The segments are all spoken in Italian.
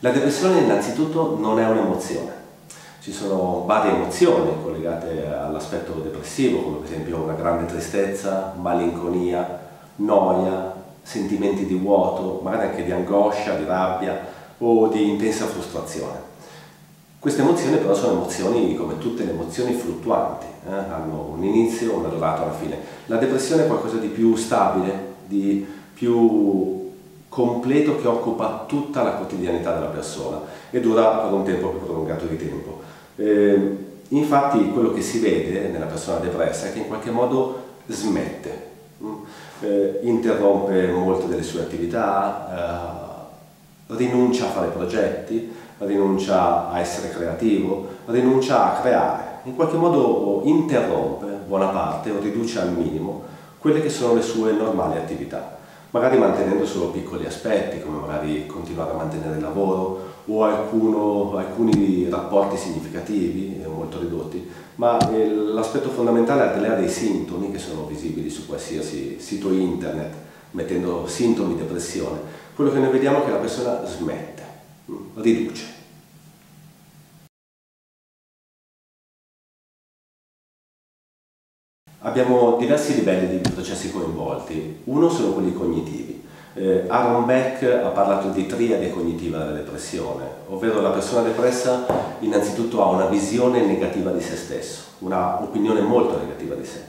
La depressione innanzitutto non è un'emozione. Ci sono varie emozioni collegate all'aspetto depressivo, come per esempio una grande tristezza, malinconia, noia, sentimenti di vuoto, magari anche di angoscia, di rabbia o di intensa frustrazione. Queste emozioni però sono emozioni come tutte le emozioni fluttuanti, eh? hanno un inizio, una durata, una fine. La depressione è qualcosa di più stabile, di più completo che occupa tutta la quotidianità della persona e dura per un tempo più prolungato di tempo. Eh, infatti quello che si vede nella persona depressa è che in qualche modo smette, mm? eh, interrompe molte delle sue attività, eh, rinuncia a fare progetti, rinuncia a essere creativo, rinuncia a creare, in qualche modo interrompe buona parte o riduce al minimo quelle che sono le sue normali attività magari mantenendo solo piccoli aspetti, come magari continuare a mantenere il lavoro o alcuno, alcuni rapporti significativi, eh, molto ridotti, ma eh, l'aspetto fondamentale al di là dei sintomi che sono visibili su qualsiasi sito internet, mettendo sintomi depressione, quello che noi vediamo è che la persona smette, riduce. Abbiamo diversi livelli di processi coinvolti. Uno sono quelli cognitivi. Eh, Aaron Beck ha parlato di triade cognitiva della depressione, ovvero la persona depressa innanzitutto ha una visione negativa di se stesso, una opinione molto negativa di sé,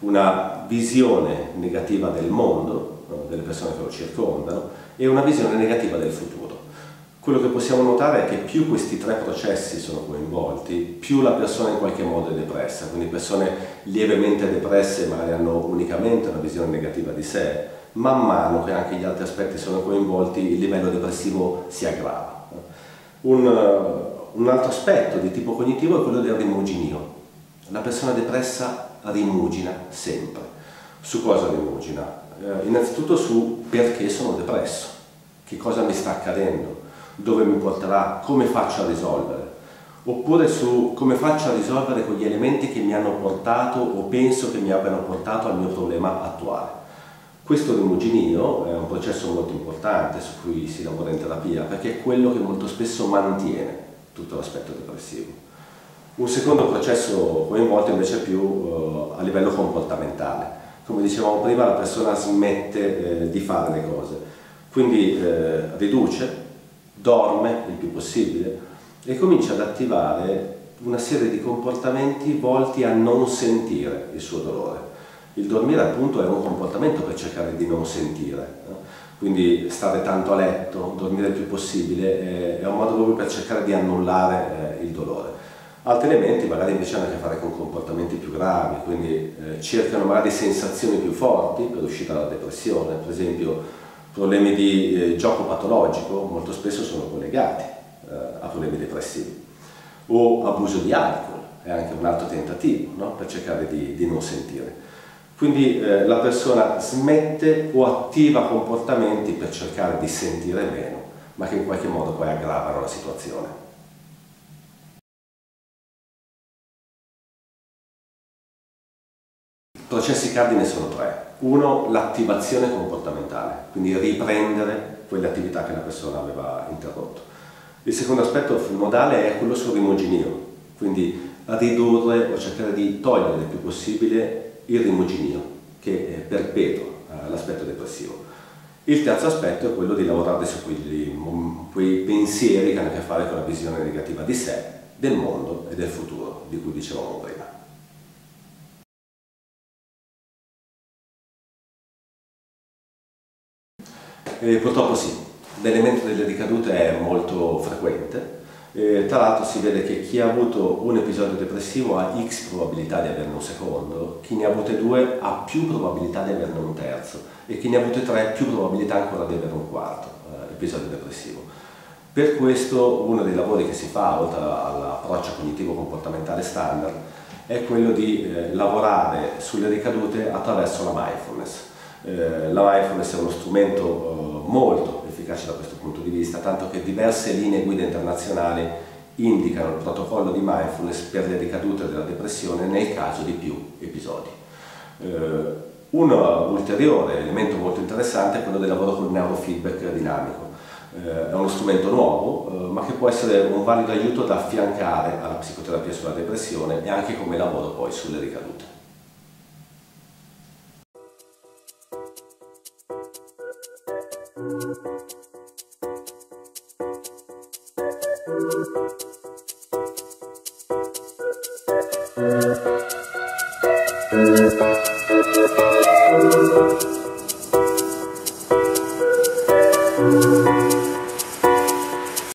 una visione negativa del mondo, delle persone che lo circondano e una visione negativa del futuro. Quello che possiamo notare è che più questi tre processi sono coinvolti, più la persona in qualche modo è depressa, quindi persone lievemente depresse magari hanno unicamente una visione negativa di sé, man mano che anche gli altri aspetti sono coinvolti il livello depressivo si aggrava. Un, un altro aspetto di tipo cognitivo è quello del rimuginio. La persona depressa rimugina sempre. Su cosa rimugina? Eh, innanzitutto su perché sono depresso, che cosa mi sta accadendo, dove mi porterà, come faccio a risolvere, oppure su come faccio a risolvere quegli elementi che mi hanno portato o penso che mi abbiano portato al mio problema attuale. Questo rimuginio è un processo molto importante su cui si lavora in terapia perché è quello che molto spesso mantiene tutto l'aspetto depressivo. Un secondo processo coinvolto invece è più uh, a livello comportamentale. Come dicevamo prima, la persona smette eh, di fare le cose, quindi eh, riduce dorme il più possibile e comincia ad attivare una serie di comportamenti volti a non sentire il suo dolore. Il dormire appunto è un comportamento per cercare di non sentire, no? quindi stare tanto a letto, dormire il più possibile è un modo proprio per cercare di annullare eh, il dolore. Altri elementi magari invece hanno a che fare con comportamenti più gravi, quindi eh, cercano magari sensazioni più forti per uscire dalla depressione, per esempio problemi di eh, gioco patologico molto spesso sono collegati eh, a problemi depressivi o abuso di alcol è anche un altro tentativo no? per cercare di, di, non sentire. Quindi eh, la persona smette o attiva comportamenti per cercare di sentire meno, ma che in qualche modo poi aggravano la situazione. Processi cardine sono tre. Uno, l'attivazione comportamentale, quindi riprendere quelle attività che la persona aveva interrotto. Il secondo aspetto modale è quello sul rimuginio, quindi ridurre o cercare di togliere il più possibile il rimuginio che perpetua eh, l'aspetto depressivo. Il terzo aspetto è quello di lavorare su quegli, quei pensieri che hanno a che fare con la visione negativa di sé, del mondo e del futuro, di cui dicevamo prima. Eh, purtroppo sì, l'elemento delle ricadute è molto frequente, eh, tra l'altro si vede che chi ha avuto un episodio depressivo ha x probabilità di averne un secondo, chi ne ha avute due ha più probabilità di averne un terzo e chi ne ha avute tre più probabilità ancora di avere un quarto eh, episodio depressivo. Per questo uno dei lavori che si fa, oltre all'approccio cognitivo-comportamentale standard, è quello di eh, lavorare sulle ricadute attraverso la mindfulness. Eh, la mindfulness è uno strumento molto efficace da questo punto di vista, tanto che diverse linee guida internazionali indicano il protocollo di mindfulness per le ricadute della depressione nel caso di più episodi. Eh, un ulteriore elemento molto interessante è quello del lavoro con il neurofeedback dinamico. Eh, è uno strumento nuovo, eh, ma che può essere un valido aiuto da affiancare alla psicoterapia sulla depressione e anche come lavoro poi sulle ricadute. Thank